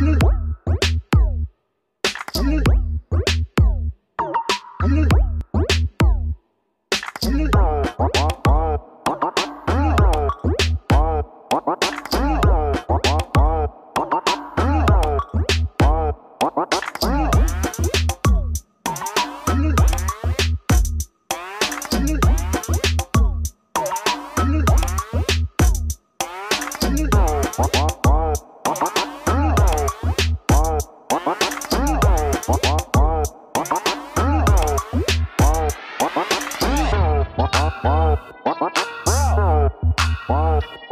ആളുകൾ What?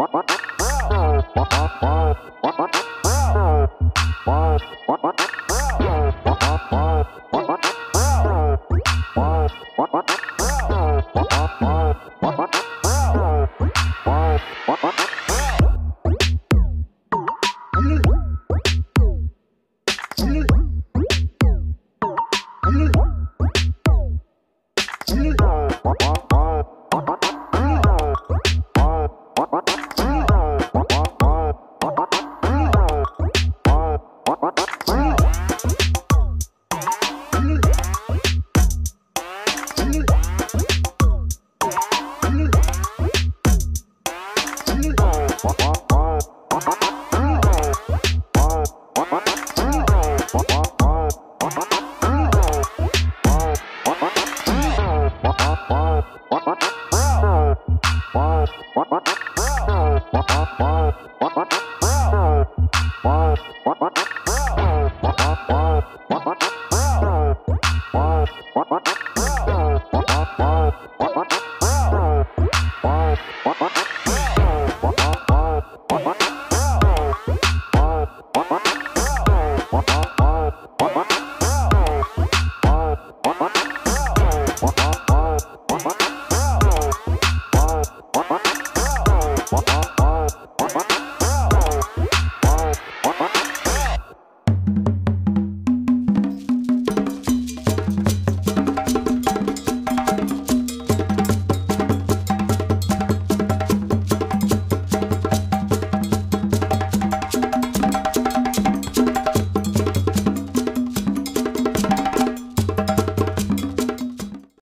Wow.